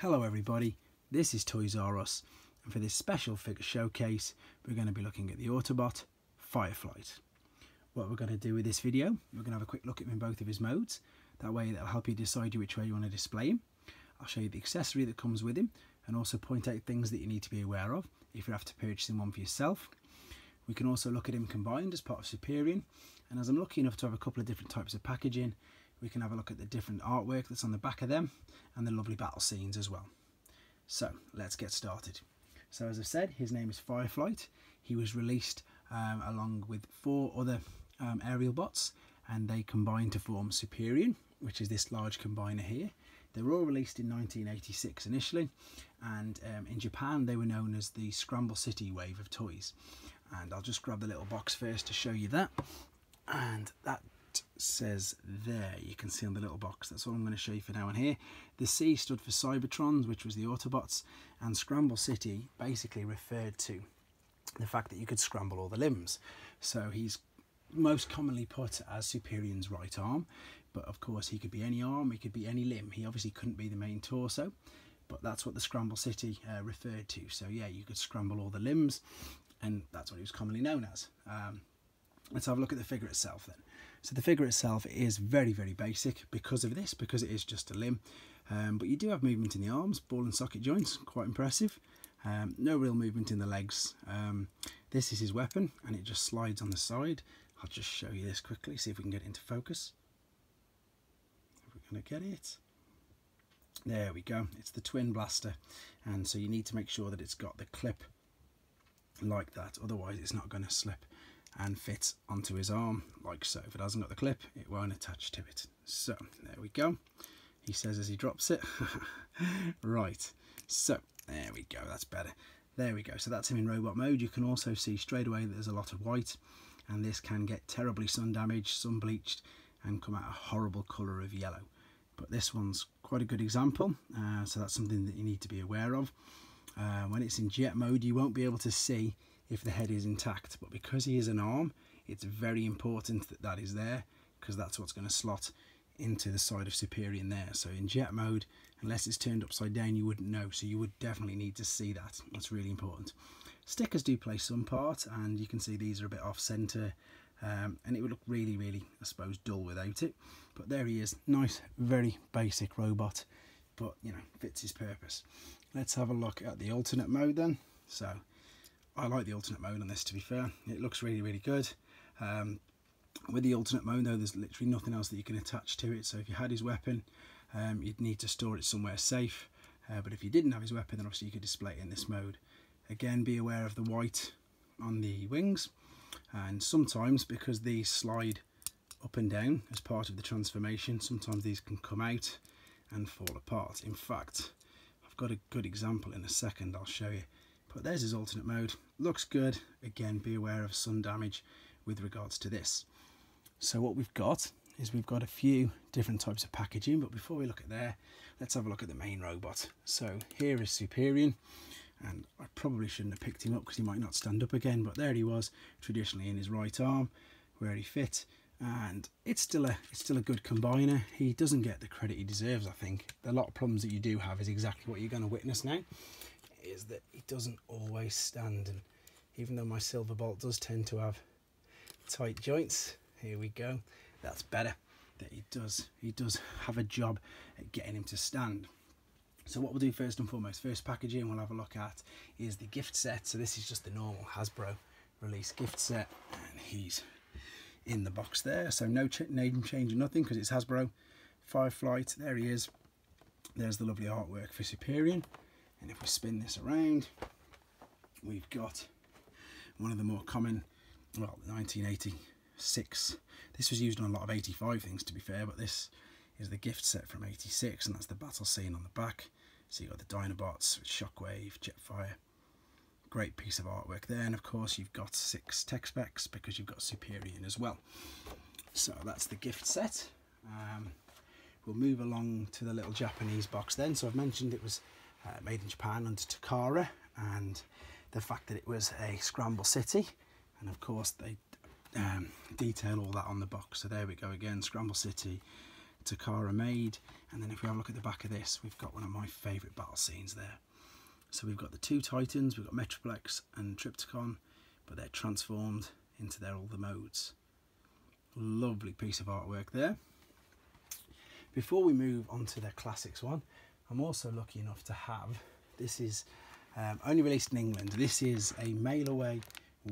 Hello everybody, this is Toys are Russ and for this special figure showcase we're going to be looking at the Autobot Fireflight. What we're going to do with this video, we're going to have a quick look at him in both of his modes, that way that'll help you decide which way you want to display him. I'll show you the accessory that comes with him and also point out things that you need to be aware of if you have to purchase him one for yourself. We can also look at him combined as part of Superion and as I'm lucky enough to have a couple of different types of packaging we can have a look at the different artwork that's on the back of them and the lovely battle scenes as well. So let's get started. So as I said, his name is Fireflight. He was released um, along with four other um, Aerialbots and they combined to form Superion, which is this large combiner here. They were all released in 1986 initially and um, in Japan they were known as the Scramble City wave of toys. And I'll just grab the little box first to show you that. And that says there you can see on the little box that's all I'm going to show you for now and here. The C stood for Cybertrons which was the Autobots and Scramble City basically referred to the fact that you could scramble all the limbs. So he's most commonly put as Superion's right arm but of course he could be any arm he could be any limb. He obviously couldn't be the main torso but that's what the Scramble City uh, referred to. So yeah you could scramble all the limbs and that's what he was commonly known as. Um, let's have a look at the figure itself then so the figure itself is very, very basic because of this, because it is just a limb. Um, but you do have movement in the arms, ball and socket joints, quite impressive. Um, no real movement in the legs. Um, this is his weapon and it just slides on the side. I'll just show you this quickly, see if we can get it into focus. We're going to get it. There we go. It's the twin blaster. And so you need to make sure that it's got the clip like that. Otherwise it's not going to slip and fit onto his arm like so. If it hasn't got the clip, it won't attach to it. So there we go. He says as he drops it. right, so there we go, that's better. There we go, so that's him in robot mode. You can also see straight away that there's a lot of white and this can get terribly sun damaged, sun bleached and come out a horrible colour of yellow. But this one's quite a good example, uh, so that's something that you need to be aware of. Uh, when it's in jet mode, you won't be able to see if the head is intact. But because he is an arm it's very important that that is there because that's what's going to slot into the side of Superion there. So in jet mode unless it's turned upside down you wouldn't know. So you would definitely need to see that. That's really important. Stickers do play some part and you can see these are a bit off center um, and it would look really really I suppose dull without it. But there he is nice very basic robot but you know fits his purpose. Let's have a look at the alternate mode then. So I like the alternate mode on this to be fair. It looks really, really good. Um, with the alternate mode though, there's literally nothing else that you can attach to it. So if you had his weapon, um, you'd need to store it somewhere safe. Uh, but if you didn't have his weapon, then obviously you could display it in this mode. Again, be aware of the white on the wings. And sometimes, because these slide up and down as part of the transformation, sometimes these can come out and fall apart. In fact, I've got a good example in a second, I'll show you. But there's his alternate mode. Looks good. Again, be aware of sun damage with regards to this. So what we've got is we've got a few different types of packaging, but before we look at there, let's have a look at the main robot. So here is Superion, and I probably shouldn't have picked him up because he might not stand up again, but there he was, traditionally in his right arm, where he fit, and it's still a it's still a good combiner. He doesn't get the credit he deserves, I think. A lot of problems that you do have is exactly what you're going to witness now is that it doesn't always stand and even though my Silverbolt does tend to have tight joints here we go. That's better that he does he does have a job at getting him to stand. So what we'll do first and foremost first packaging we'll have a look at is the gift set. So this is just the normal Hasbro release gift set and he's in the box there. So no ch name change or nothing because it's Hasbro. Fireflight there he is. There's the lovely artwork for Superion and if we spin this around we've got one of the more common well 1986 this was used on a lot of 85 things to be fair but this is the gift set from 86 and that's the battle scene on the back. So you've got the Dinobots Shockwave Jetfire. Great piece of artwork there and of course you've got six tech specs because you've got Superion as well. So that's the gift set. Um, we'll move along to the little Japanese box then. So I've mentioned it was uh, made in Japan under Takara and the fact that it was a scramble city and of course they um, detail all that on the box so there we go again scramble city Takara made. And then if we have a look at the back of this, we've got one of my favourite battle scenes there. So we've got the two Titans, we've got Metroplex and Trypticon but they're transformed into their all the modes. Lovely piece of artwork there. Before we move on to the classics one, I'm also lucky enough to have, this is um, only released in England, this is a mail away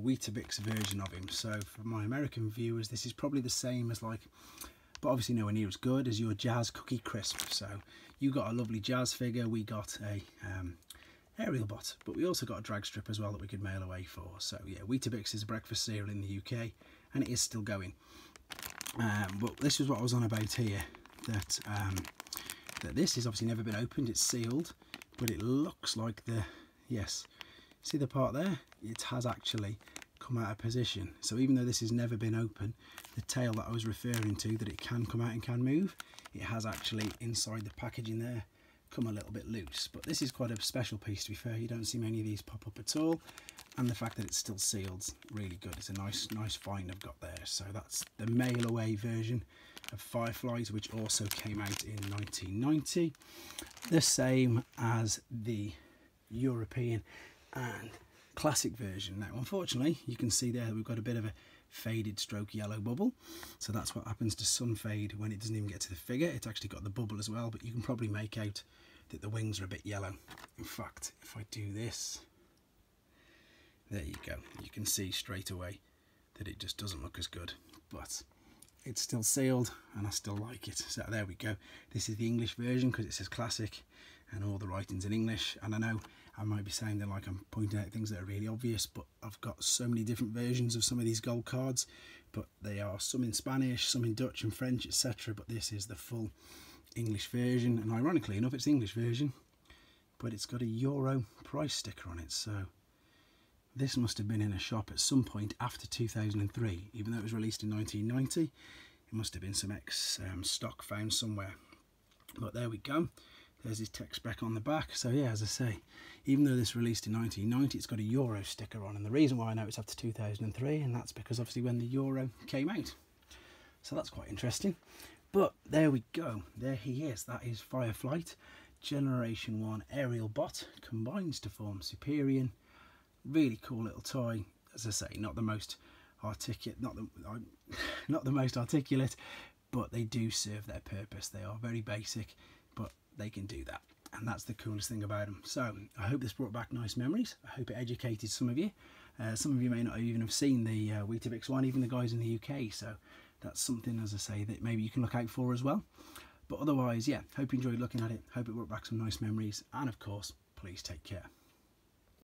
Weetabix version of him. So for my American viewers, this is probably the same as like, but obviously nowhere near as good as your Jazz Cookie Crisp. So you got a lovely Jazz figure, we got a um, Aerialbot, but we also got a Dragstrip as well that we could mail away for. So yeah, Weetabix is a breakfast cereal in the UK and it is still going. Um, but this is what I was on about here, that, um, that this has obviously never been opened, it's sealed, but it looks like the, yes, see the part there? It has actually come out of position. So even though this has never been open, the tail that I was referring to, that it can come out and can move, it has actually inside the packaging there come a little bit loose. But this is quite a special piece to be fair. You don't see many of these pop up at all. And the fact that it's still sealed, really good. It's a nice, nice find I've got there. So that's the mail away version of Fireflight, which also came out in 1990. The same as the European and classic version. Now, unfortunately, you can see there we've got a bit of a faded stroke yellow bubble. So that's what happens to sun fade when it doesn't even get to the figure. It's actually got the bubble as well, but you can probably make out that the wings are a bit yellow. In fact, if I do this, there you go. You can see straight away that it just doesn't look as good, but it's still sealed and I still like it. So there we go. This is the English version because it says classic and all the writing's in English. And I know I might be saying that like I'm pointing out things that are really obvious, but I've got so many different versions of some of these gold cards, but they are some in Spanish, some in Dutch and French, etc. But this is the full English version, and ironically enough, it's the English version, but it's got a Euro price sticker on it. So this must have been in a shop at some point after 2003, even though it was released in 1990. It must have been some ex um, stock found somewhere. But there we go there's his tech spec on the back. So yeah as I say even though this released in 1990 it's got a Euro sticker on. And the reason why I know it's after 2003 and that's because obviously when the Euro came out. So that's quite interesting. But there we go. There he is. That is Fireflight. Generation 1 Aerialbot combines to form Superion really cool little toy. As I say not the most articulate not the not the most articulate but they do serve their purpose. They are very basic they can do that. And that's the coolest thing about them so i hope this brought back nice memories. I hope it educated some of you. Uh, some of you may not even have seen the uh, Weetabix one even the guys in the uk so that's something as i say that maybe you can look out for as well. But otherwise yeah hope you enjoyed looking at it. Hope it brought back some nice memories. And of course please take care